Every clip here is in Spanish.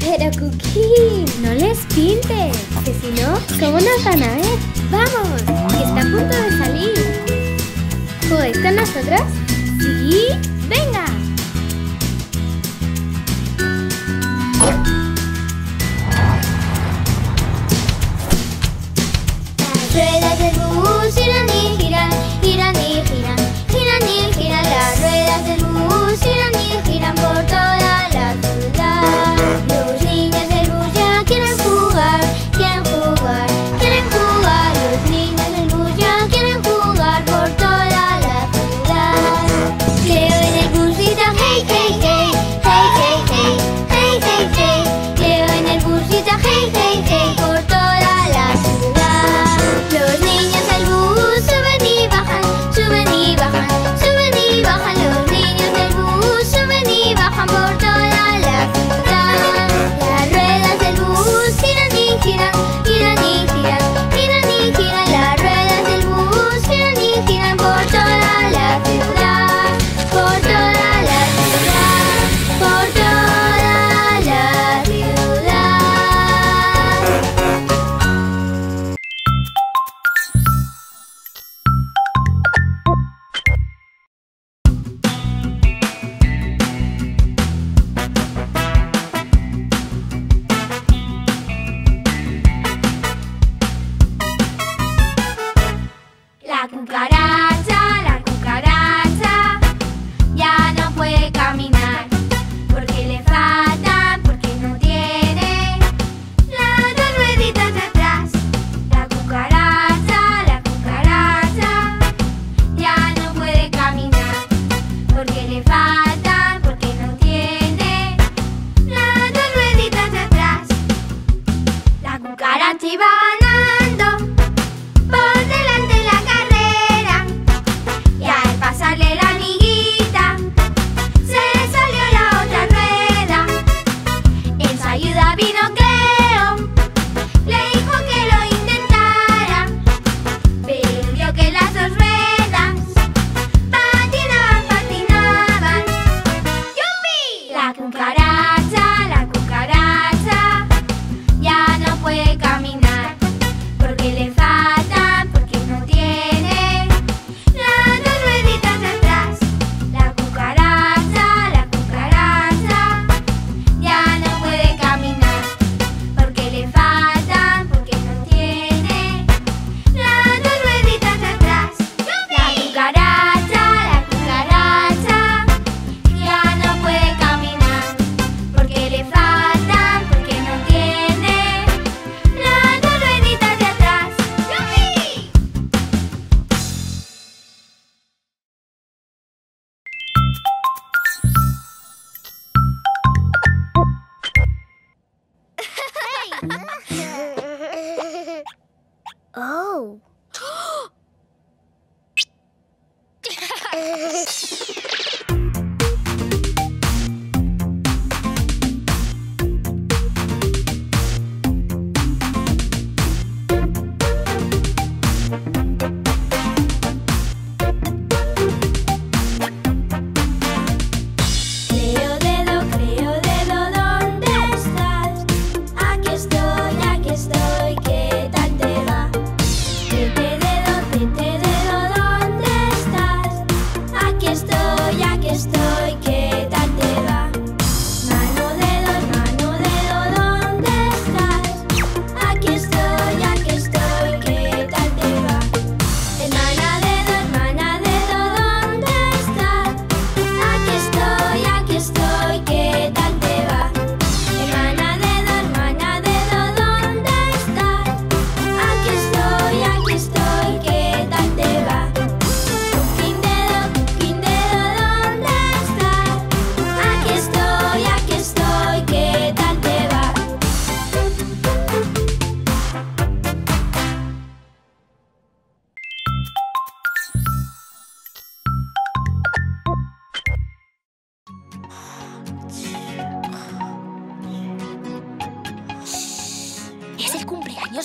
Pero Cookie, no les pintes, que si no, ¿cómo nos van a ver? ¡Vamos! Que está a punto de salir. ¿Jugáis con nosotros? ¡Sí! ¡Venga!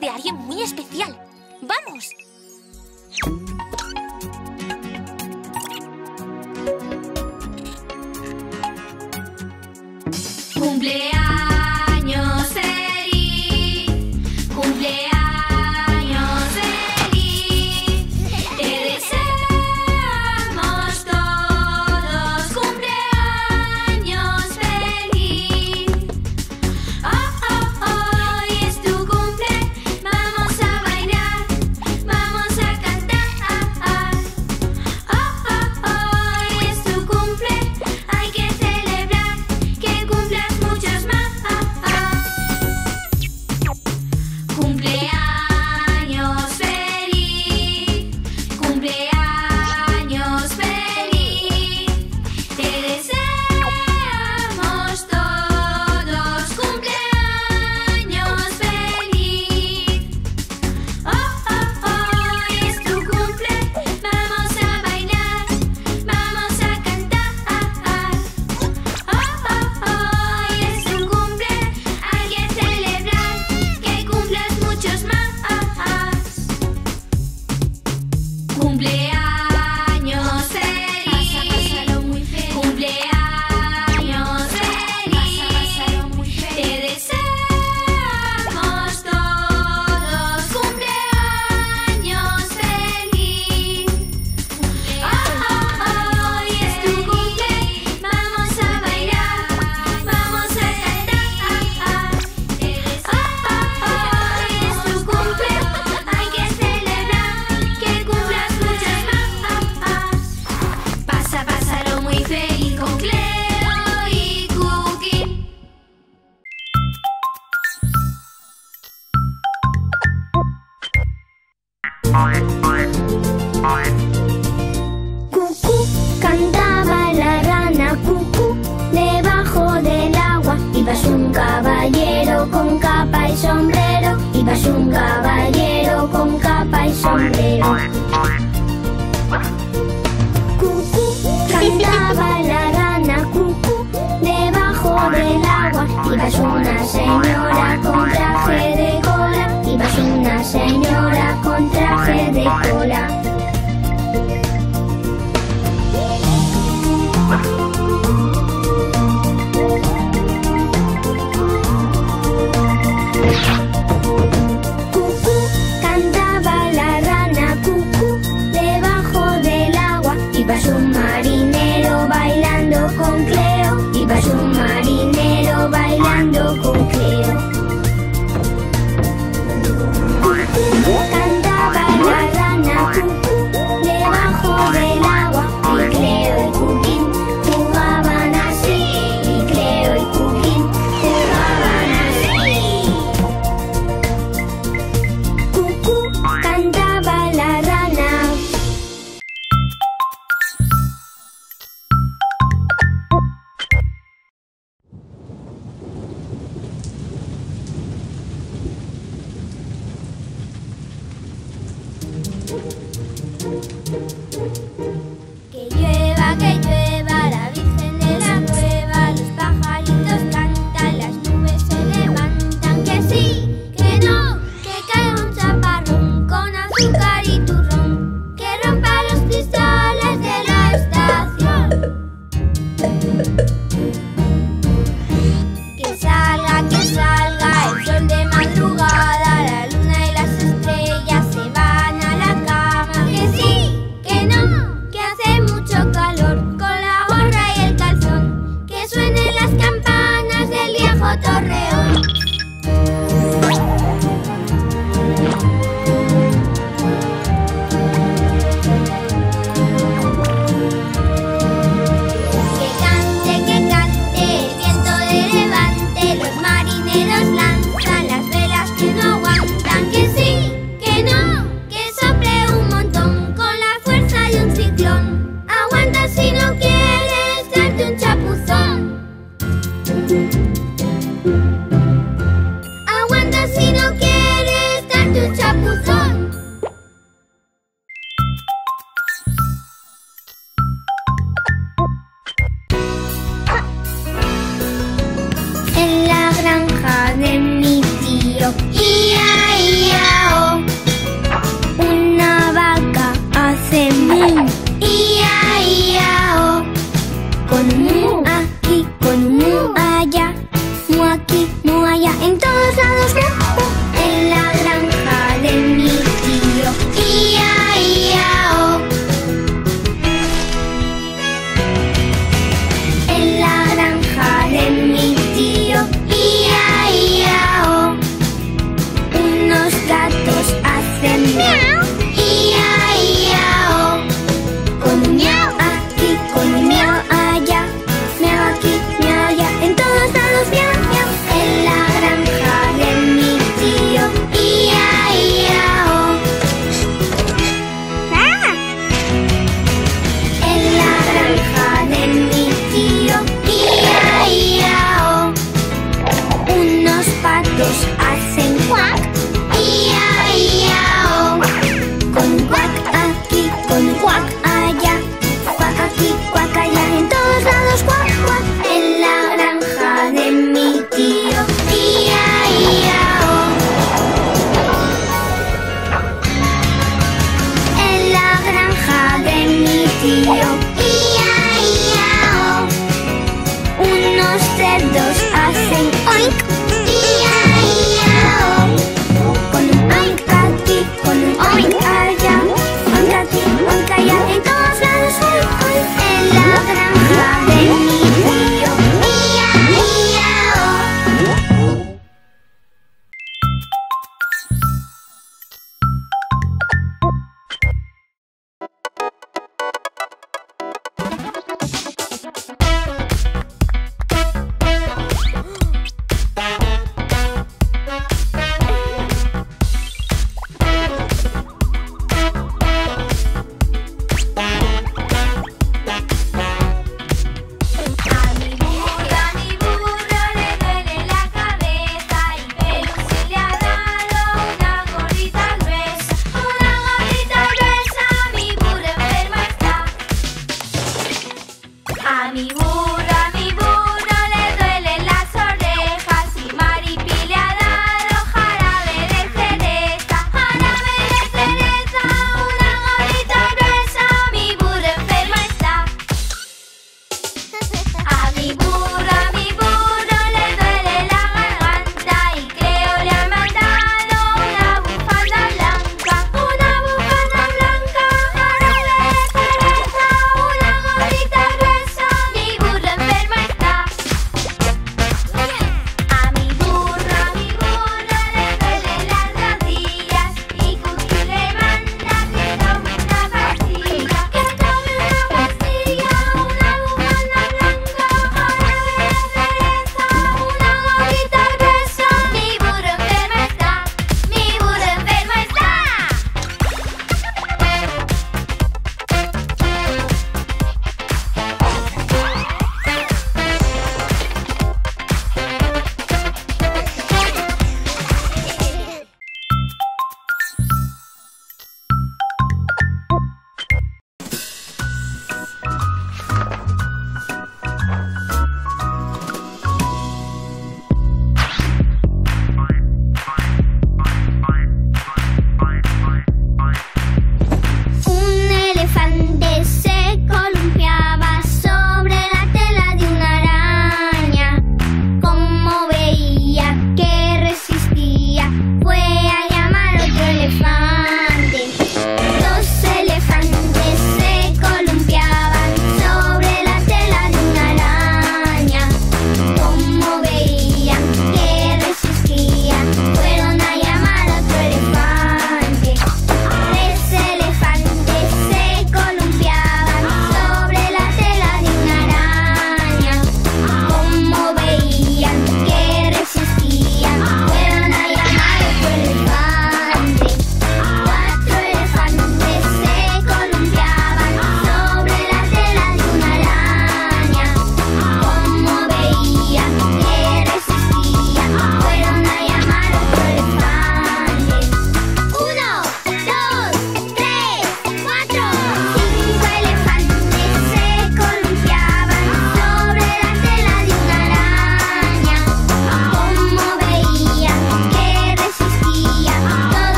De alguien muy especial. ¡Vamos!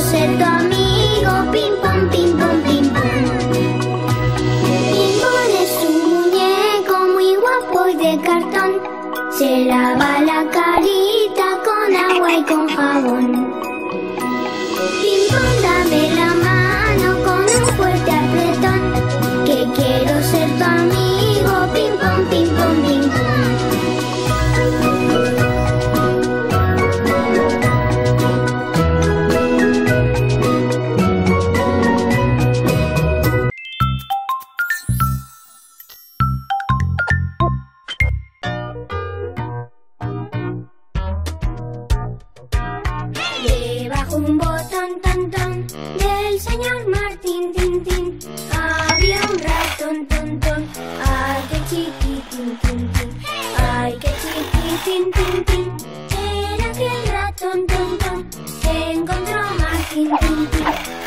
said tum tum tum, se encontró Martín.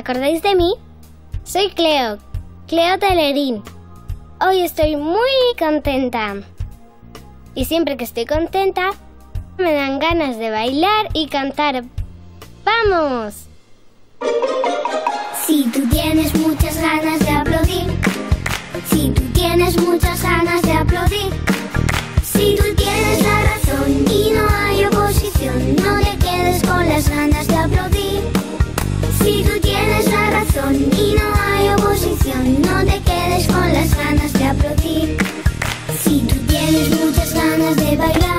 acordáis de mí? Soy Cleo, Cleo Telerín. Hoy estoy muy contenta. Y siempre que estoy contenta, me dan ganas de bailar y cantar. ¡Vamos! Si tú tienes muchas ganas de aplaudir, si tú tienes muchas ganas de aplaudir, si tú tienes la razón y no hay oposición, no te quedes con las ganas no te quedes con las ganas de aplaudir. Si tú tienes muchas ganas de bailar,